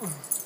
Mm.